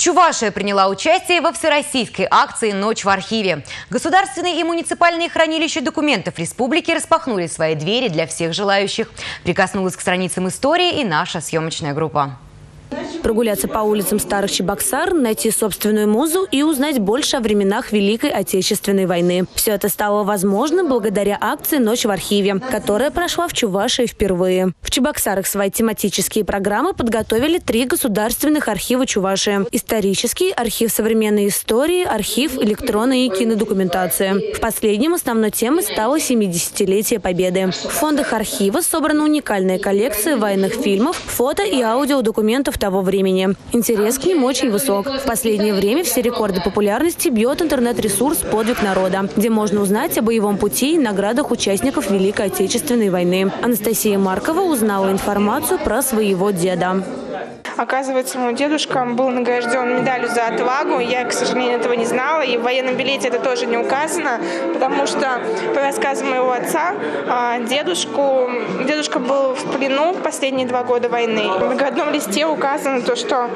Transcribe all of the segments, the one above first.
Чувашия приняла участие во всероссийской акции «Ночь в архиве». Государственные и муниципальные хранилища документов республики распахнули свои двери для всех желающих. Прикоснулась к страницам истории и наша съемочная группа. Прогуляться по улицам старых Чебоксар, найти собственную музу и узнать больше о временах Великой Отечественной войны. Все это стало возможным благодаря акции «Ночь в архиве», которая прошла в Чувашии впервые. В Чебоксарах свои тематические программы подготовили три государственных архива Чувашии. Исторический, архив современной истории, архив электронной и кинодокументации. В последнем основной темой стало 70-летие Победы. В фондах архива собрана уникальная коллекция военных фильмов, фото и аудиодокументов того времени. Интерес к ним очень высок. В последнее время все рекорды популярности бьет интернет-ресурс «Подвиг народа», где можно узнать о боевом пути и наградах участников Великой Отечественной войны. Анастасия Маркова узнала информацию про своего деда. Оказывается, мой дедушка был награжден медалью за отвагу. Я, к сожалению, этого не знала. И в военном билете это тоже не указано, потому что, по рассказам моего отца, а, дедушку, дедушка был в плену последние два года войны. В наградном листе указано то, что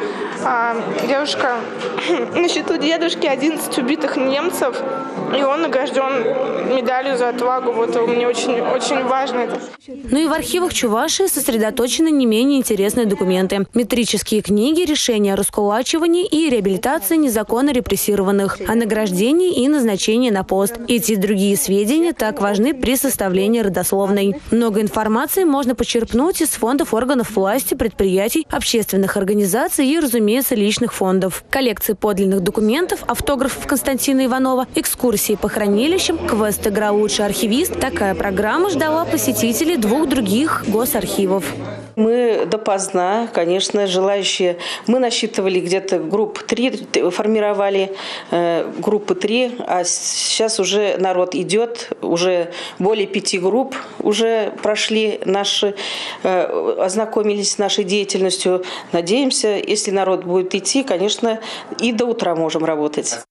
а, дедушка, на счету дедушки 11 убитых немцев, и он награжден медалью за отвагу. Вот мне очень, очень важно это. Ну и в архивах Чувашии сосредоточены не менее интересные документы. Метрические книги, решения о раскулачивании и реабилитации незаконно репрессированных, о награждении и назначении на пост. Эти другие сведения так важны при составлении родословной. Много информации можно почерпнуть из фондов органов власти, предприятий, общественных организаций и, разумеется, личных фондов. Коллекции подлинных документов, автографов Константина Иванова, экскурсии по хранилищам, квест-игра «Лучший архивист» – такая программа ждала посетителей двух других госархивов. Мы допоздна, конечно, желающие. Мы насчитывали где-то групп три, формировали э, группы три, а сейчас уже народ идет, уже более пяти групп уже прошли наши, э, ознакомились с нашей деятельностью. Надеемся, если народ будет идти, конечно, и до утра можем работать.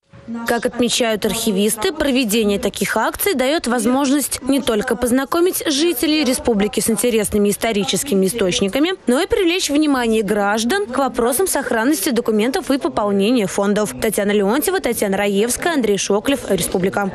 Как отмечают архивисты, проведение таких акций дает возможность не только познакомить жителей республики с интересными историческими источниками, но и привлечь внимание граждан к вопросам сохранности документов и пополнения фондов. Татьяна Леонтьева, Татьяна Раевская, Андрей Шоклев, Республика.